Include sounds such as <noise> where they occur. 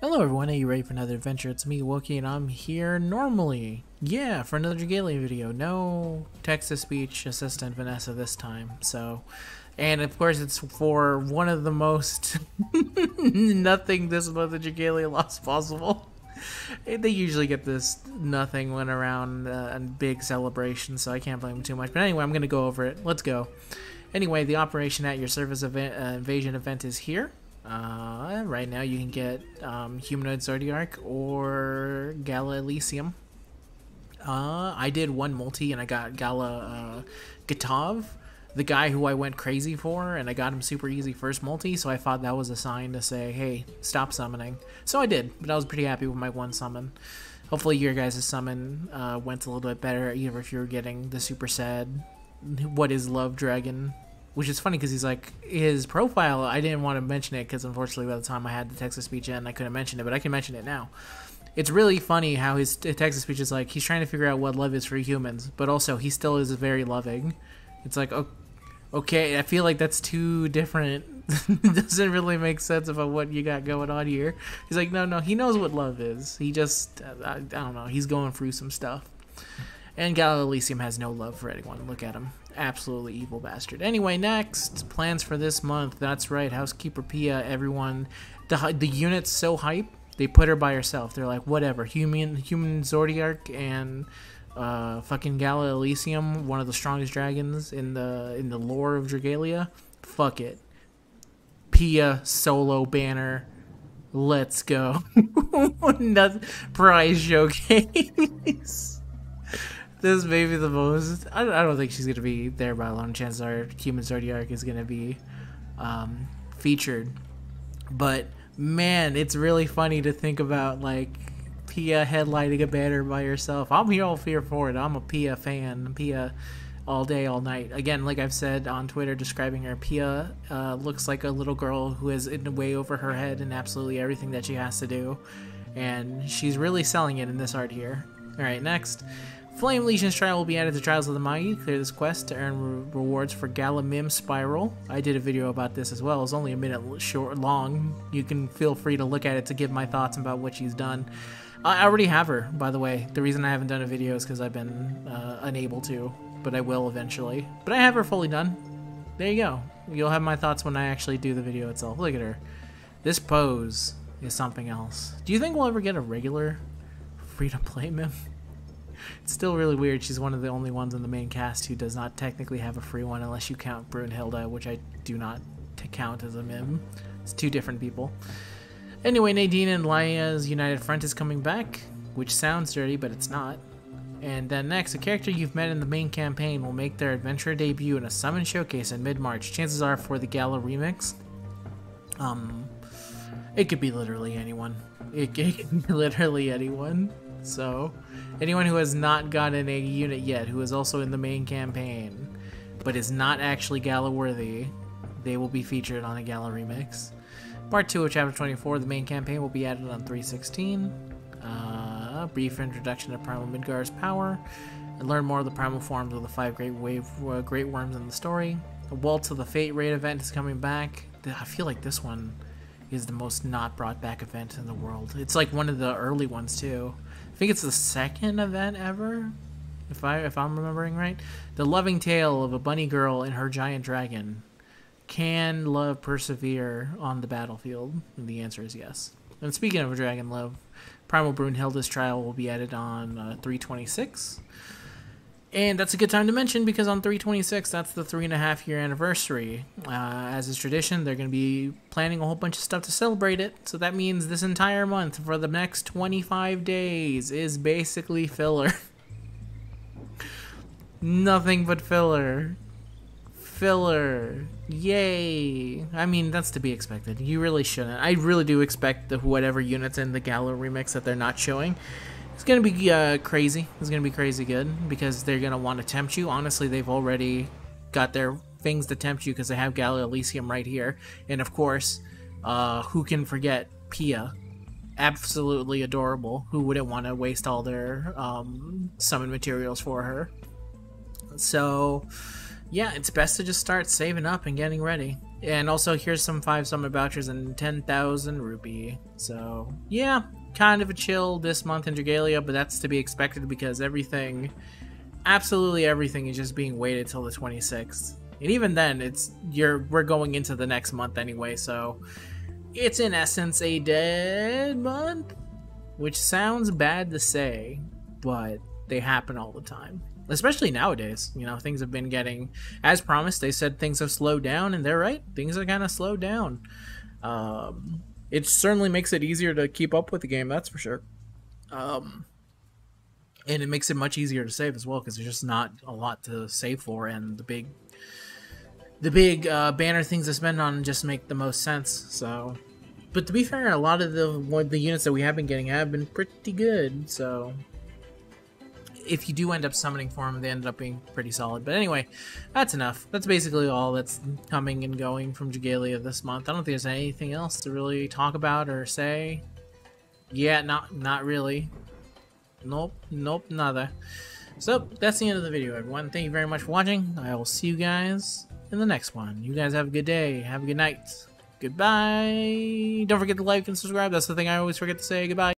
Hello everyone, are you ready for another adventure? It's me, Wokey, and I'm here normally. Yeah, for another Dragalia video. No text-to-speech assistant Vanessa this time, so... And of course it's for one of the most <laughs> nothing this month of Dragalia Lost possible. they usually get this nothing when around uh, a big celebration, so I can't blame them too much. But anyway, I'm going to go over it. Let's go. Anyway, the Operation at Your Service event, uh, Invasion event is here. Uh, right now you can get um, Humanoid Zodiark or Gala Elysium. Uh, I did one multi and I got Gala uh, the guy who I went crazy for, and I got him super easy first multi, so I thought that was a sign to say, hey, stop summoning. So I did, but I was pretty happy with my one summon. Hopefully your guys' summon uh, went a little bit better, even if you're getting the super sad, what is love dragon which is funny because he's like his profile. I didn't want to mention it because unfortunately by the time I had the text to speech in, I couldn't mention it, but I can mention it now. It's really funny how his text to speech is like he's trying to figure out what love is for humans, but also he still is very loving. It's like okay, I feel like that's two different. <laughs> doesn't really make sense about what you got going on here. He's like, no, no, he knows what love is. He just, uh, I, I don't know, he's going through some stuff. And Gala Elysium has no love for anyone. Look at him. Absolutely evil bastard. Anyway, next, plans for this month. That's right, Housekeeper Pia, everyone. The, the unit's so hype, they put her by herself. They're like, whatever, human, human Zodiark and uh, fucking Gala Elysium, one of the strongest dragons in the in the lore of Dragalia. Fuck it. Pia solo banner. Let's go. <laughs> prize showcase <laughs> this may be the most. I don't, I don't think she's gonna be there by a long chance. Our human Zodiark is gonna be um, featured, but man, it's really funny to think about like Pia headlighting a banner by herself. I'm here all fear for it. I'm a Pia fan. Pia all day, all night. Again, like I've said on Twitter describing her, Pia uh, looks like a little girl who is in way over her head in absolutely everything that she has to do. And she's really selling it in this art here. Alright, next. Flame Legion's Trial will be added to Trials of the Mighty. Clear this quest to earn re rewards for Gala Mym Spiral. I did a video about this as well. It's only a minute short long. You can feel free to look at it to give my thoughts about what she's done. I already have her, by the way. The reason I haven't done a video is because I've been uh, unable to, but I will eventually. But I have her fully done. There you go. You'll have my thoughts when I actually do the video itself. Look at her. This pose is something else. Do you think we'll ever get a regular free-to-play <laughs> Mym? It's still really weird. She's one of the only ones in the main cast who does not technically have a free one unless you count Brunhilda, which I do not count as a Mym. It's two different people. Anyway, Nadine and Linnea's United Front is coming back, which sounds dirty, but it's not. And then next, a character you've met in the main campaign will make their adventure debut in a summon showcase in mid-March. Chances are for the Gala remix. Um, it could be literally anyone. It, it <laughs> could be literally anyone. So, anyone who has not gotten a unit yet, who is also in the main campaign, but is not actually Gala worthy, they will be featured on a Gala remix. Part 2 of Chapter 24, the main campaign, will be added on 316. Uh, brief introduction to Primal Midgar's power, and learn more of the primal forms of the five great wave uh, great worms in the story. The Waltz of the Fate raid event is coming back. I feel like this one is the most not brought back event in the world. It's like one of the early ones too I think it's the second event ever, if I if I'm remembering right. The loving tale of a bunny girl and her giant dragon. Can love persevere on the battlefield? And the answer is yes. And speaking of dragon love, Primal Brunhilda's trial will be added on uh, 326. And that's a good time to mention because on 326, that's the three and a half year anniversary. Uh, as is tradition, they're going to be planning a whole bunch of stuff to celebrate it. So that means this entire month for the next 25 days is basically filler. <laughs> Nothing but filler. Filler. Yay. I mean, that's to be expected. You really shouldn't. I really do expect the whatever units in the Gala remix that they're not showing it's gonna be uh, crazy. It's gonna be crazy good because they're gonna want to tempt you. Honestly, they've already got their things to tempt you because they have Gala Elysium right here, and of course, uh, who can forget Pia? Absolutely adorable. Who wouldn't want to waste all their um, summon materials for her? So, yeah, it's best to just start saving up and getting ready. And also, here's some five summon vouchers and 10,000 rupie. So, yeah, kind of a chill this month in Dragalia, but that's to be expected because everything, absolutely everything, is just being waited till the 26th. And even then, it's you're we're going into the next month anyway, so it's in essence a dead month, which sounds bad to say, but they happen all the time especially nowadays. You know, things have been getting, as promised, they said things have slowed down, and they're right. Things are kind of slowed down. Um, it certainly makes it easier to keep up with the game, that's for sure. Um, and it makes it much easier to save as well because there's just not a lot to save for, and the big, the big uh, banner things to spend on just make the most sense. So, but to be fair, a lot of the the units that we have been getting have been pretty good. So if you do end up summoning for them, they ended up being pretty solid. But anyway, that's enough. That's basically all that's coming and going from Dragalia this month. I don't think there's anything else to really talk about or say. Yeah, not not really. Nope, nope, nada. So, that's the end of the video, everyone. Thank you very much for watching. I will see you guys in the next one. You guys have a good day. Have a good night. Goodbye. Don't forget to like and subscribe. That's the thing I always forget to say. Goodbye.